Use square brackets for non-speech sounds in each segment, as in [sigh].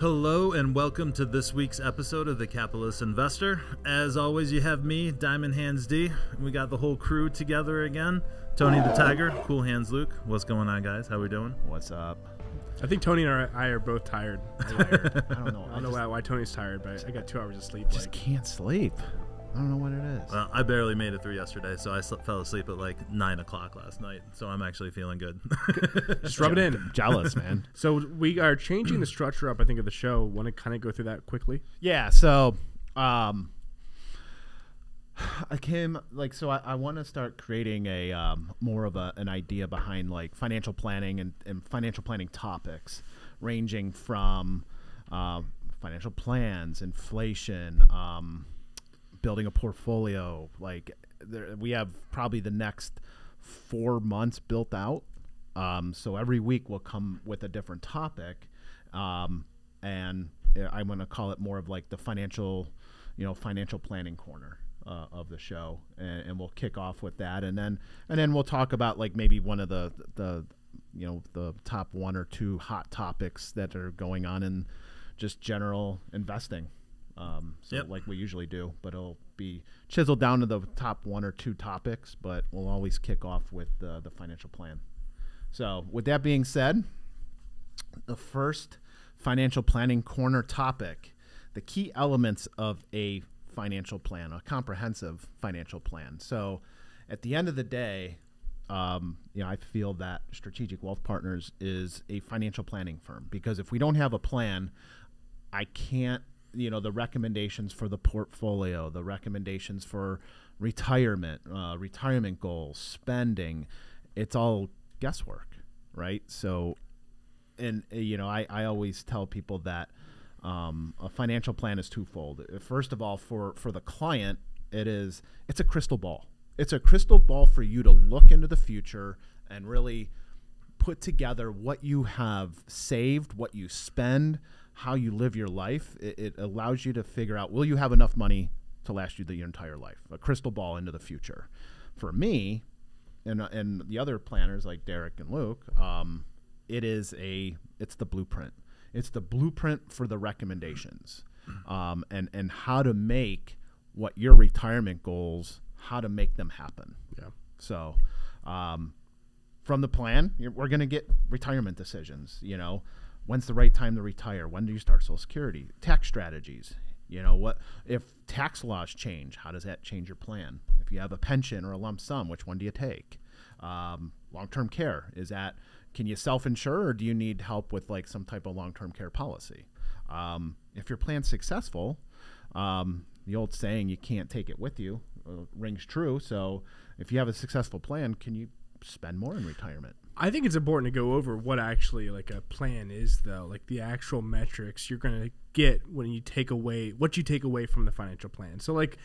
Hello and welcome to this week's episode of The Capitalist Investor. As always, you have me, Diamond Hands D. We got the whole crew together again. Tony the Tiger, Cool Hands Luke. What's going on, guys? How we doing? What's up? I think Tony and I are both tired. Tired. I don't know. [laughs] I don't know just, why, why Tony's tired, but I got two hours of sleep. just like- can't sleep. I don't know what it is. Well, I barely made it through yesterday, so I slept, fell asleep at like 9 o'clock last night. So I'm actually feeling good. [laughs] just rub it in. [laughs] Jealous, man. [laughs] So we are changing the structure up. I think of the show. Want to kind of go through that quickly? Yeah. So, um, I came like so. I, I want to start creating a um, more of a, an idea behind like financial planning and, and financial planning topics, ranging from um, financial plans, inflation, um, building a portfolio. Like there, we have probably the next four months built out. Um, so every week we'll come with a different topic, um, and I'm going to call it more of like the financial, you know, financial planning corner uh, of the show, and, and we'll kick off with that, and then and then we'll talk about like maybe one of the the you know the top one or two hot topics that are going on in just general investing. Um, so Yep. like we usually do, but it'll be chiseled down to the top one or two topics, but we'll always kick off with the, the financial plan. So with that being said, the first financial planning corner topic, the key elements of a financial plan, a comprehensive financial plan. So at the end of the day, um, you know, I feel that Strategic Wealth Partners is a financial planning firm because if we don't have a plan, I can't, you know, the recommendations for the portfolio, the recommendations for retirement, uh, retirement goals, spending, it's all guesswork, right? So, and uh, you know, I, I always tell people that um, a financial plan is twofold. First of all, for for the client, it is it's a crystal ball. It's a crystal ball for you to look into the future and really put together what you have saved, what you spend, how you live your life. It, it allows you to figure out will you have enough money to last you the, your entire life? A crystal ball into the future. For me, and and the other planners like Derek and Luke, um, it is a it's the blueprint. It's the blueprint for the recommendations, um, and and how to make what your retirement goals, how to make them happen. Yeah. So, um, from the plan, we're going to get retirement decisions. You know, when's the right time to retire? When do you start Social Security? Tax strategies. You know, what if tax laws change? How does that change your plan? If you have a pension or a lump sum, which one do you take? Um, long-term care is that can you self-insure or do you need help with like some type of long-term care policy? Um, if your plan's successful, um, the old saying "you can't take it with you" uh, rings true. So, if you have a successful plan, can you spend more in retirement? I think it's important to go over what actually like a plan is, though. Like the actual metrics you're going to get when you take away what you take away from the financial plan. So, like,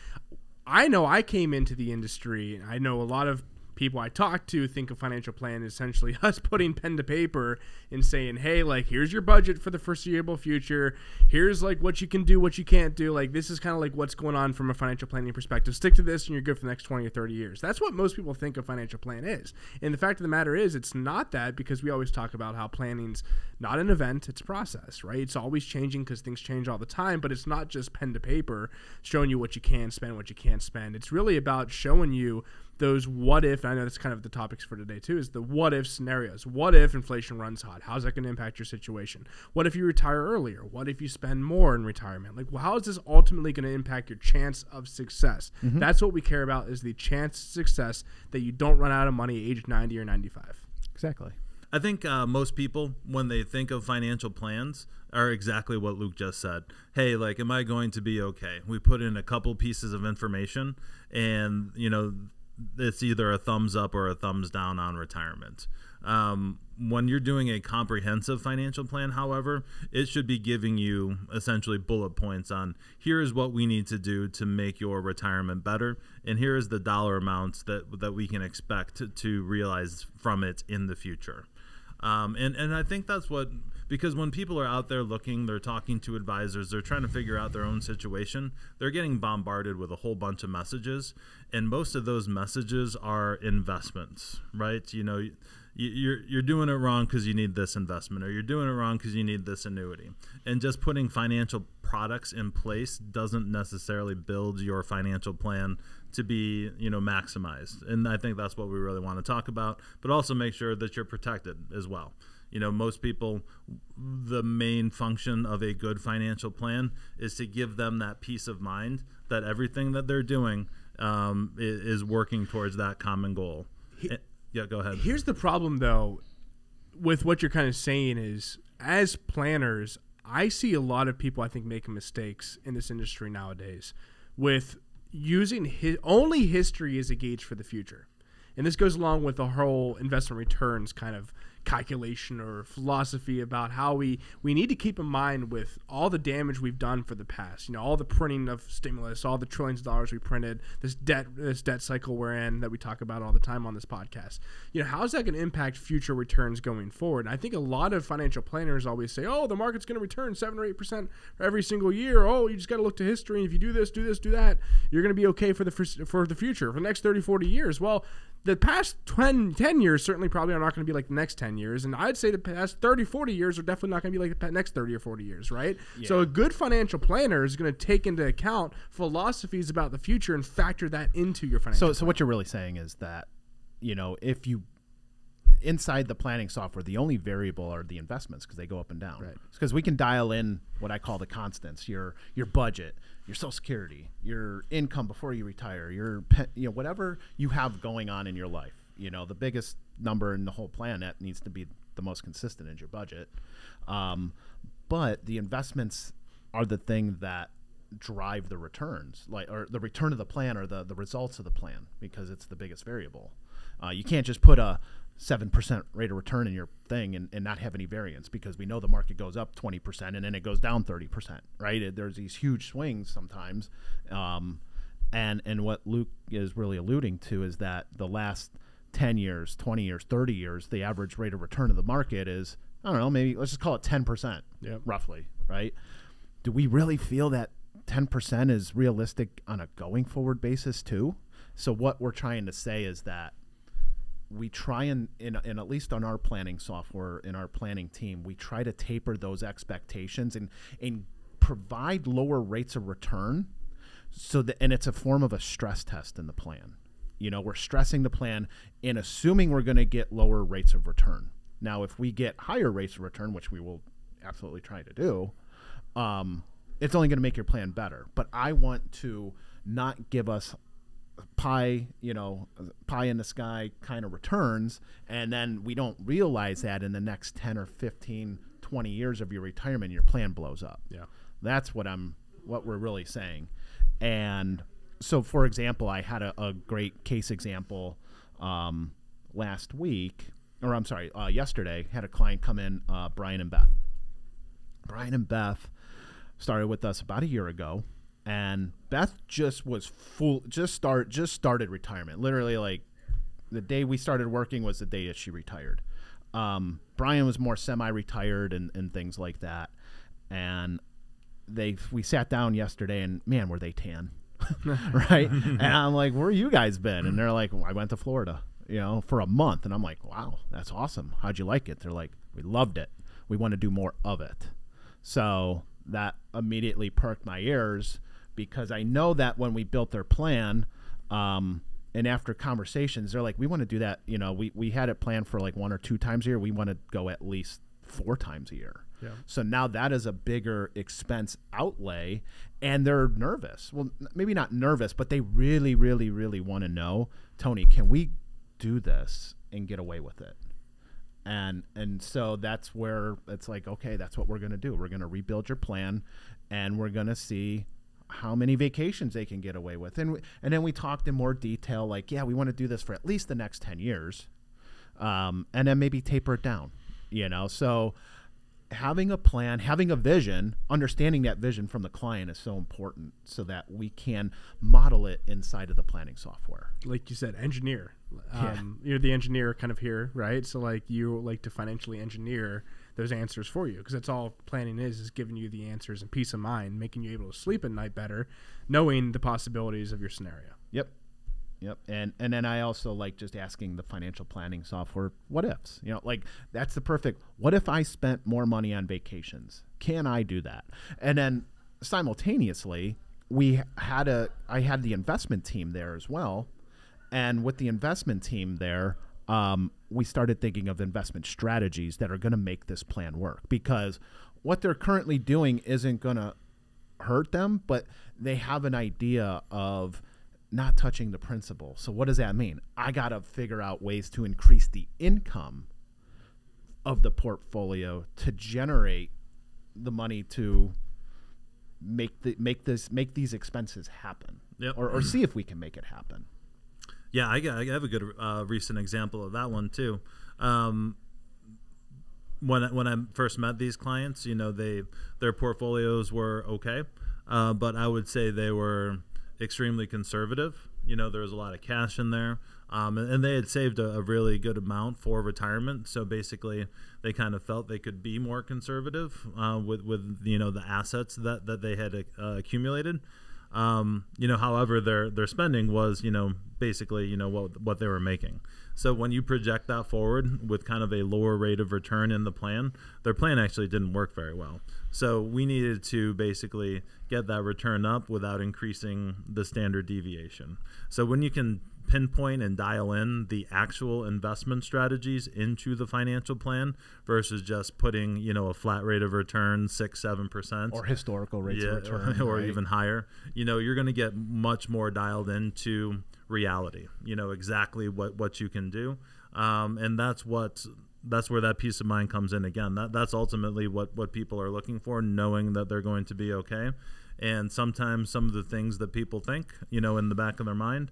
I know I came into the industry, and I know a lot of people I talk to think a financial plan is essentially [laughs] us putting pen to paper and saying, "Hey, like here's your budget for the foreseeable future. Here's like what you can do, what you can't do. Like this is kind of like what's going on from a financial planning perspective. Stick to this, and you're good for the next 20 or 30 years." That's what most people think a financial plan is. And the fact of the matter is, it's not that because we always talk about how planning's not an event; it's a process, right? It's always changing because things change all the time. But it's not just pen to paper showing you what you can spend, what you can't spend. It's really about showing you those what if I know that's kind of the topics for today too is the what if scenarios. What if inflation runs hot? How's that going to impact your situation? What if you retire earlier? What if you spend more in retirement? Like well, how is this ultimately going to impact your chance of success? That's what we care about is the chance of success that you don't run out of money age 90 or 95. Exactly. I think uh, most people, when they think of financial plans, are exactly what Luke just said. Hey, like, am I going to be okay? We put in a couple pieces of information, and you know, it's either a thumbs up or a thumbs down on retirement. Um, when you're doing a comprehensive financial plan, however, it should be giving you essentially bullet points on here is what we need to do to make your retirement better, and here is the dollar amounts that that we can expect to, to realize from it in the future. Um, and and I think that's what because when people are out there looking, they're talking to advisors, they're trying to figure out their own situation. They're getting bombarded with a whole bunch of messages, and most of those messages are investments, right? You know, you- you're you're doing it wrong because you need this investment, or you're doing it wrong because you need this annuity. And just putting financial products in place doesn't necessarily build your financial plan to be you know maximized. And I think that's what we really want to talk about, but also make sure that you're protected as well. You know, most people, the main function of a good financial plan is to give them that peace of mind that everything that they're doing um, is, working towards that common goal. Eh, yeah, go ahead. Here's the problem, though, with what you're kind of saying is, as planners, I see a lot of people I think making mistakes in this industry nowadays with using hi- only history as a gauge for the future. And this goes along with the whole investment returns kind of calculation or philosophy about how we, we need to keep in mind with all the damage we've done for the past. You know, all the printing of stimulus, all the trillions of dollars we printed, this debt this debt cycle we're in that we talk about all the time on this podcast. You know, how's that going to impact future returns going forward? And I think a lot of financial planners always say, "Oh, the market's going to return 7 or 8% every single year. Oh, you just got to look to history and if you do this, do this, do that, you're going to be okay for the for, for the future, for the next 30, 40 years." Well, the past 10, 10 years certainly probably are not going to be like the next 10 years and i'd say the past 30 40 years are definitely not going to be like the next 30 or 40 years right? So a good financial planner is going to take into account philosophies about the future and factor that into your financial So, so what you're really saying is that, you know, if you inside the planning software, the only variable are the investments because they go up and down. Right. Because we can dial in what I call the constants: your your budget, your Social Security, your income before you retire, your pe- you know whatever you have going on in your life. You know, the biggest number in the whole planet needs to be the most consistent is your budget. Um, but the investments are the thing that drive the returns, like or the return of the plan or the the results of the plan, because it's the biggest variable. Uh, you can't just put a seven percent rate of return in your thing and, and not have any variance because we know the market goes up twenty percent and then it goes down thirty percent, right? It- there's these huge swings sometimes, um, and and what Luke is really alluding to is that the last ten years, twenty years, thirty years, the average rate of return of the market is I don't know, maybe let's just call it ten percent, Yep. roughly, right? Do we really feel that ten percent is realistic on a going forward basis too? So what we're trying to say is that we try and in, in at least on our planning software in our planning team we try to taper those expectations and and provide lower rates of return so that and it's a form of a stress test in the plan. You know we're stressing the plan and assuming we're going to get lower rates of return. Now if we get higher rates of return which we will absolutely try to do um, it's only going to make your plan better. But i want to not give us pie, you know, pie in the sky kind of returns, and then we don't realize that in the next 10 or 15, 20 years of your retirement, your plan blows up. Yeah. That's what I'm, what we're really saying. And so, for example, I had a, a great case example um, last week, or I'm sorry, uh, yesterday, had a client come in, uh, Brian and Beth. Brian and Beth started with us about a year ago, and Beth just was full, just start, just started retirement. Literally, like the day we started working was the day that she retired. Um, Brian was more semi-retired and, and things like that, and they we sat down yesterday, and man, were they tan, [laughs] right? [laughs] and I'm like, where you guys been? And they're like, well, I went to Florida, you know, for a month, and I'm like, wow, that's awesome. How'd you like it? They're like, we loved it. We want to do more of it. So that immediately perked my ears because I know that when we built their plan, um, and after conversations, they're like, we want to do that. You know, we, we had it planned for like one or two times a year. We want to go at least four times a year. Yeah. So now that is a bigger expense outlay, and they're nervous. Well, maybe not nervous, but they really, really, really want to know, Tony, can we do this and get away with it? and and so that's where it's like okay that's what we're going to do we're going to rebuild your plan and we're going to see how many vacations they can get away with. And and then we talked in more detail like yeah we want to do this for at least the next 10 years um, and then maybe taper it down you know? So having a plan having a vision understanding that vision from the client is so important so that we can model it inside of the planning software. Like you said, engineer. Um, You're the engineer kind of here, right? So like you like to financially engineer those answers for you because that's all planning is is giving you the answers and peace of mind, making you able to sleep at night better, knowing the possibilities of your scenario. Yep. Yep. And and then I also like just asking the financial planning software what ifs. You know, like that's the perfect what if I spent more money on vacations? Can I do that? And then simultaneously, we had a I had the investment team there as well. And with the investment team there, um, we started thinking of investment strategies that are going to make this plan work because what they're currently doing isn't going to hurt them, but they have an idea of not touching the principal. So what does that mean? I got to figure out ways to increase the income of the portfolio to generate the money to make the make this make these expenses happen. Yep. Or, or see if we can make it happen. Yeah, I, I have a good uh, recent example of that one too. Um, when I, when I first met these clients, you know, they their portfolios were okay, uh, but I would say they were extremely conservative. You know, there was a lot of cash in there, um, and, and they had saved a, a really good amount for retirement. So basically, they kind of felt they could be more conservative uh, with with you know the assets that that they had uh, accumulated. Um, you know, however, their their spending was, you know, basically, you know, what what they were making. So when you project that forward with kind of a lower rate of return in the plan, their plan actually didn't work very well. So we needed to basically get that return up without increasing the standard deviation. So when you can pinpoint and dial in the actual investment strategies into the financial plan versus just putting, you know, a flat rate of return, six, seven percent Or historical rates of return. [laughs] or right? even higher, you know, you're going to get much more dialed into reality. You know exactly what what you can do, um, and that's what that's where that peace of mind comes in again. That that's ultimately what what people are looking for, knowing that they're going to be okay. And sometimes some of the things that people think, you know, in the back of their mind,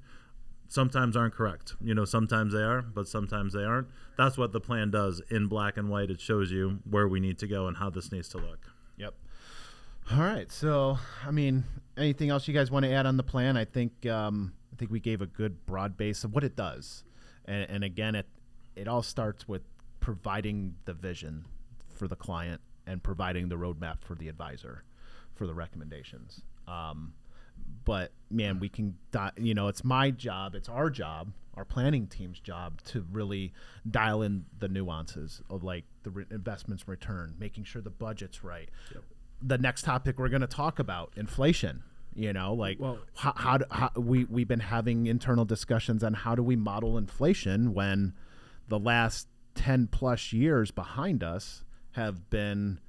sometimes aren't correct. You know, sometimes they are, but sometimes they aren't. That's what the plan does in black and white. It shows you where we need to go and how this needs to look. Yep. All right. So, I mean, anything else you guys want to add on the plan? I think um, I think we gave a good broad base of what it does, and, and again, it it all starts with providing the vision for the client and providing the roadmap for the advisor for the recommendations. Um, but man, we can, di- you know, it's my job, it's our job, our planning team's job to really dial in the nuances of like the re- investments return, making sure the budget's right. The next topic we're going to talk about inflation. You know, like Well- how, how, do, how we we've been having internal discussions on how do we model inflation when the last ten plus years behind us have been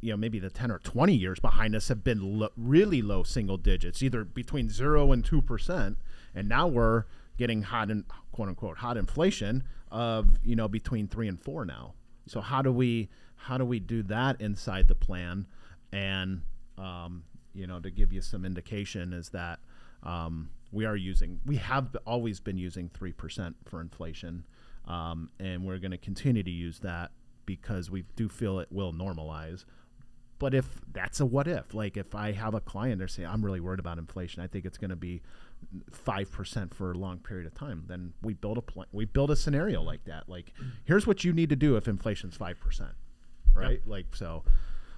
you know maybe the 10 or 20 years behind us have been lo- really low single digits either between 0 and 2% and now we're getting hot in quote unquote hot inflation of you know between 3 and 4 now. So how do we how do we do that inside the plan? And um, you know to give you some indication is that um, we are using we have always been using 3% for inflation um, and we're going to continue to use that because we do feel it will normalize but if that's a what if, like if I have a client they're saying I'm really worried about inflation, I think it's going to be five percent for a long period of time, then we build a plan, we build a scenario like that. Like, here's what you need to do if inflation's five percent, right? Like so.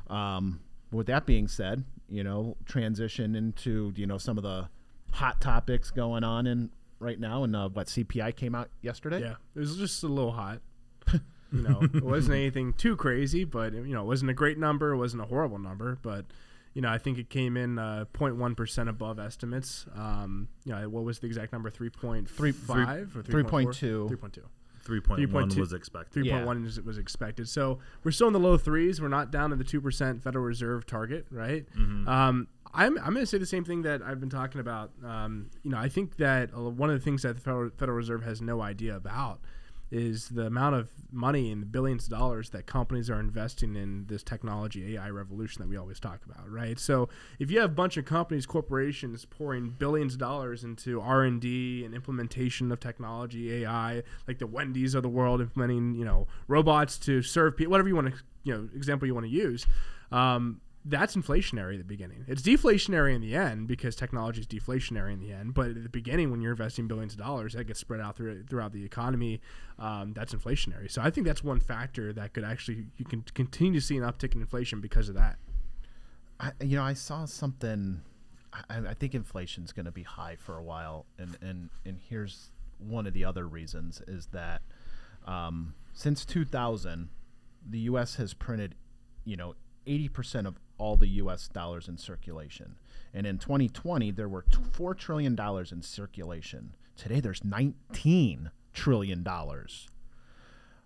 Um, with that being said, you know, transition into you know some of the hot topics going on in right now, and uh, what CPI came out yesterday. Yeah, it was just a little hot. [laughs] you know, it wasn't anything too crazy, but you know, it wasn't a great number. It wasn't a horrible number, but you know, I think it came in uh, 0.1 percent above estimates. Um, you know, what was the exact number? 3.5 Three- or 3.2. 3.2. 3.1 was expected. 3.1 is was expected. So we're still in the low threes. We're not down to the 2% Federal Reserve target, right? Um, I'm, I'm going to say the same thing that I've been talking about. Um, you know, I think that uh, one of the things that the Federal, Federal Reserve has no idea about is the amount of money and the billions of dollars that companies are investing in this technology AI revolution that we always talk about, right? So if you have a bunch of companies, corporations pouring billions of dollars into R and D and implementation of technology, AI, like the Wendy's of the world implementing, you know, robots to serve people, whatever you want to, you know, example you want to use. Um, that's inflationary at the beginning. It's deflationary in the end because technology is deflationary in the end. But at the beginning, when you're investing billions of dollars, that gets spread out through, throughout the economy. Um, that's inflationary. So I think that's one factor that could actually you can continue to see an uptick in inflation because of that. I, you know, I saw something I, I think inflation's going to be high for a while, and and and here's one of the other reasons is that um, since 2000, the U.S. has printed, you know, 80 percent of all the U.S. dollars in circulation, and in 2020 there were four trillion dollars in circulation. Today there's 19 trillion dollars.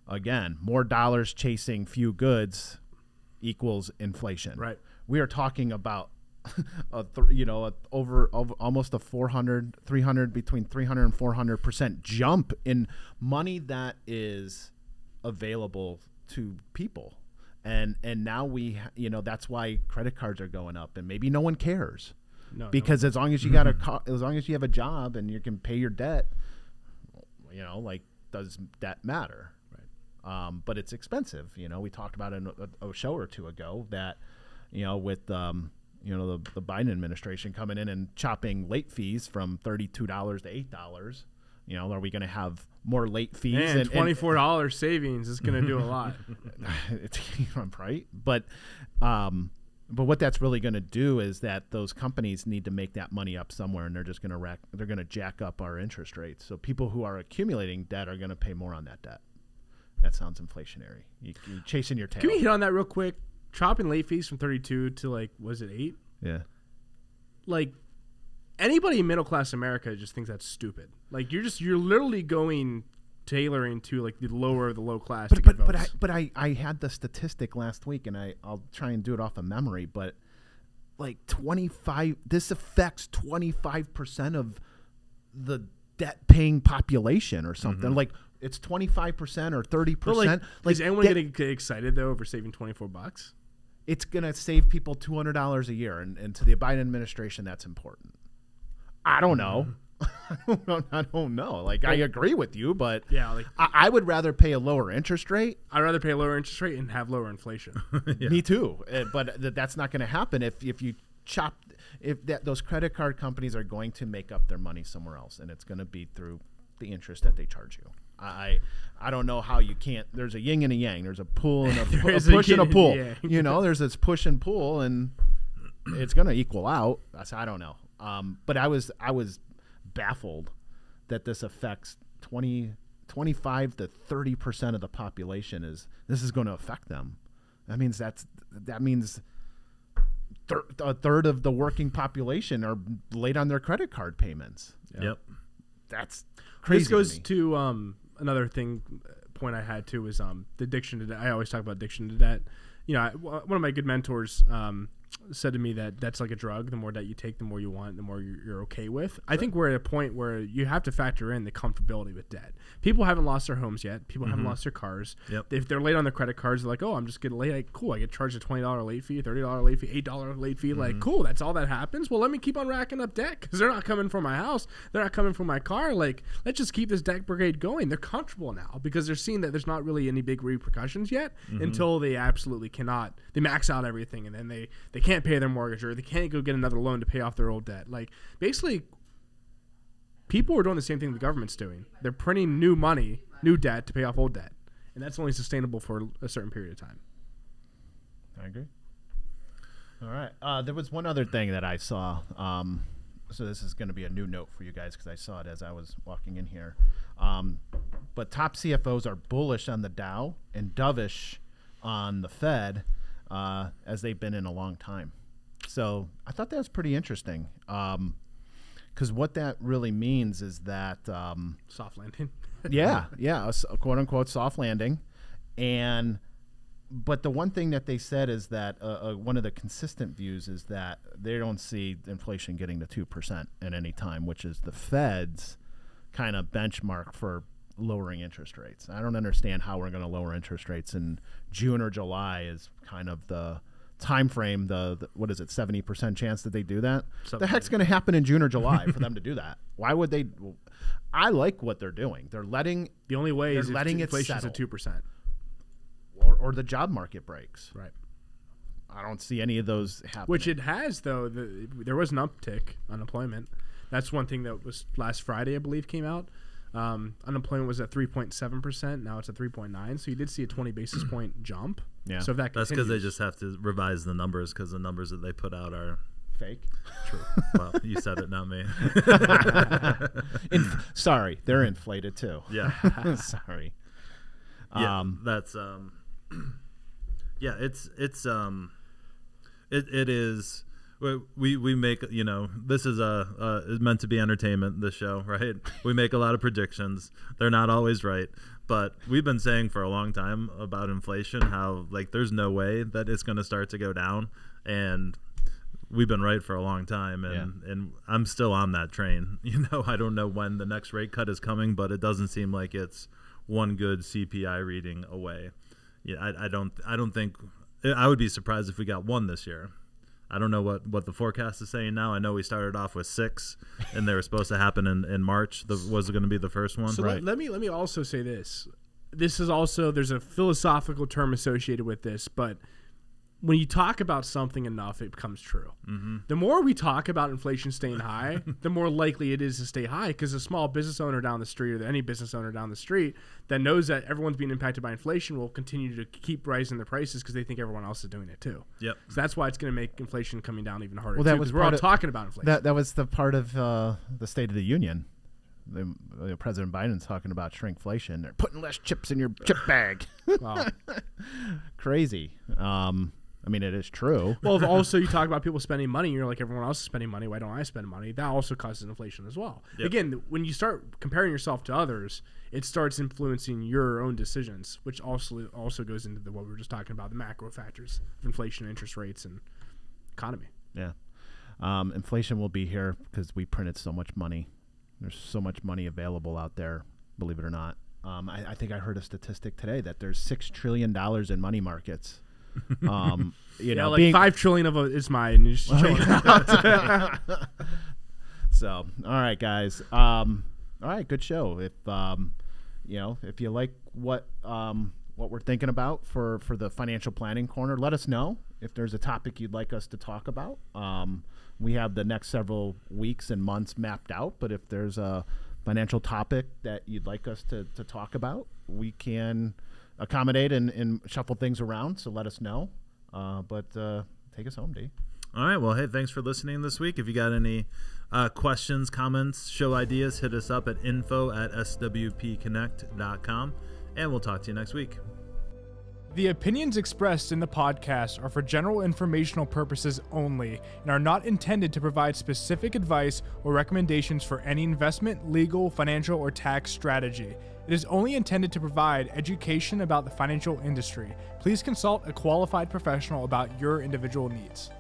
Again, more dollars chasing few goods equals inflation. Right. We are talking about [laughs] a th- you know a, over, over almost a 400 300 between 300 and 400 percent jump in money that is available to people and and now we you know that's why credit cards are going up and maybe no one cares No, no. because as long as you got a [laughs] co- as long as you have a job and you can pay your debt you know like does that matter Right. um, but it's expensive you know we talked about it a, a show or two ago that you know with um, you know the, the biden administration coming in and chopping late fees from $32 to $8 you know are we going to have more late fees Man, and- twenty four dollars savings is going to do a lot. it's [laughs] [laughs] right but um but what that's really going to do is that those companies need to make that money up somewhere and they're just going to rack they're going to jack up our interest rates so people who are accumulating debt are going to pay more on that debt that sounds inflationary you, you're chasing your tail Can we hit on that real quick? Chopping late fees from thirty two to like was it eight? yeah Like anybody in middle class America just thinks that's stupid. Like you're just you're literally going tailoring to like the lower of the low class to but get but, but I but I I had the statistic last week and I I'll try and do it off of memory but like 25 this affects 25% of the debt paying population or something. Mm-hmm. Like it's 25% or 30% But, like, like is anyone that- getting excited though over saving twenty four bucks? it's going to save people $200 a year and, and to the Biden administration that's important I don't know [laughs] I don't know I don't know like I agree with you but Yeah, like I, I would rather pay a lower interest rate I'd rather pay a lower interest rate and have lower inflation. [laughs] Me too. Uh, but th- that's not going to happen if if you chop if that those credit card companies are going to make up their money somewhere else, and it's going to be through the interest that they charge you. I I don't know how you can't. There's a yin and a yang. There's a pull and a, [laughs] pu- a is a push and a and pull. You know, there's this push and pull, and it's going to equal out. That's I don't know. Um, but I was I was baffled that this affects 20, 25 to 30 percent of the population is this is going to affect them. That means that's that means thir- a third of the working population are late on their credit card payments. Yep. That's crazy. This goes to me. to um, another thing uh, point I had too is um, the addiction to debt. I always talk about addiction to debt. You know, I, one of my good mentors um, said to me that that's like a drug. The more debt you take, the more you want, the more you're, you're okay with. I think we're at a point where you have to factor in the comfortability with debt. People haven't lost their homes yet. People haven't mm-hmm. lost their cars. Yep. If they're late on their credit cards, they're like, "Oh, I'm just getting late. Like, cool. I get charged a twenty dollar late fee, thirty dollar late fee, eight dollar late fee. Like, mm-hmm. cool. That's all that happens. Well, let me keep on racking up debt because they're not coming for my house. They're not coming for my car. Like, let's just keep this debt brigade going. They're comfortable now because they're seeing that there's not really any big repercussions yet mm-hmm. until they absolutely cannot. They max out everything and then they they can't pay their mortgage or they can't go get another loan to pay off their old debt. Like, basically, people are doing the same thing the government's doing. They're printing new money, new debt to pay off old debt, and that's only sustainable for a certain period of time. I agree. All right. Uh, there was one other thing that I saw. Um, so this is going to be a new note for you guys because I saw it as I was walking in here. Um, but top CFOs are bullish on the Dow and dovish on the Fed uh, as they've been in a long time. So I thought that was pretty interesting. Because what that really means is that. Um, Soft landing. [laughs] yeah, yeah, a, a quote unquote soft landing, and but the one thing that they said is that uh, uh, one of the consistent views is that they don't see inflation getting to two percent at any time, which is the Fed's kind of benchmark for lowering interest rates. I don't understand how we're going to lower interest rates in June or July is kind of the time frame the, the what is it 70% chance that they do that the heck's going to happen in june or july for them [laughs] to do that why would they i like what they're doing they're letting The only way is letting it if inflation's settle. at two percent. or, or the job market breaks Right. i don't see any of those happening Which it has though. The, there was an uptick unemployment. That's one thing that was last Friday, I believe, came out. Um, unemployment was at three point seven percent. Now it's at three point nine. So you did see a twenty basis [clears throat] point jump. Yeah. So if that That's because they just have to revise the numbers because the numbers that they put out are Fake. True. [laughs] well, you said it, not me. [laughs] Inf- sorry, they're inflated too. yeah. [laughs] sorry. yeah, Um, that's um, [clears throat] yeah, it's it's um, it it is. We- We make you know this is a uh, is meant to be entertainment. This show, [laughs] right? We make a lot of predictions. They're not always right, but we've been saying for a long time about inflation how like there's no way that it's going to start to go down, and we've been right for a long time, and and I'm still on that train. [laughs] You know, I don't know when the next rate cut is coming, but it doesn't seem like it's one good CPI reading away. Yeah, I, I don't I don't think I would be surprised if we got one this year. I don't know what, what the forecast is saying now. I know we started off with six, and they were supposed to happen in, in March. The, was going to be the first one. So let, let me let me also say this. This is also there's a philosophical term associated with this, but when you talk about something enough, it becomes true. Mm-hmm. The more we talk about inflation staying high, [laughs] the more likely it is to stay high because a small business owner down the street or any business owner down the street that knows that everyone's being impacted by inflation will continue to keep rising their prices because they think everyone else is doing it too. Yep. So that's why it's going to make inflation coming down even harder. Well, that too, was 'cause we're all of- talking about inflation. That that was the part of uh, the State of the Union. The, uh, President Biden's talking about shrinkflation. They're putting less chips in your chip bag. Wow. [laughs] Crazy. Um, I mean, it is true. [laughs] Well, if also you talk about people spending money, you're like everyone else is spending money. Why don't I spend money? That also causes inflation as well. Yep. Again, when you start comparing yourself to others, it starts influencing your own decisions, which also also goes into the, what we were just talking about the macro factors of inflation, interest rates, and economy. Yeah. Um, inflation will be here because we printed so much money. There's so much money available out there, believe it or not. Um, I, I think I heard a statistic today that there's six trillion dollars in money markets. Um, you Yeah, know, like being, five trillion of it is mine. just. [laughs] So, all right, guys. Um, all right, good show. If um, you know, if you like what um, what we're thinking about for for the financial planning corner, let us know. If there's a topic you'd like us to talk about, um, we have the next several weeks and months mapped out. But if there's a financial topic that you'd like us to, to talk about, we can accommodate and, and shuffle things around. So let us know. Uh, but uh, take us home, D. All right. Well, hey, thanks for listening this week. If you got any uh, questions, comments, show ideas, hit us up at info at swpconnect.com, and we'll talk to you next week. The opinions expressed in the podcast are for general informational purposes only and are not intended to provide specific advice or recommendations for any investment, legal, financial, or tax strategy. It is only intended to provide education about the financial industry. Please consult a qualified professional about your individual needs.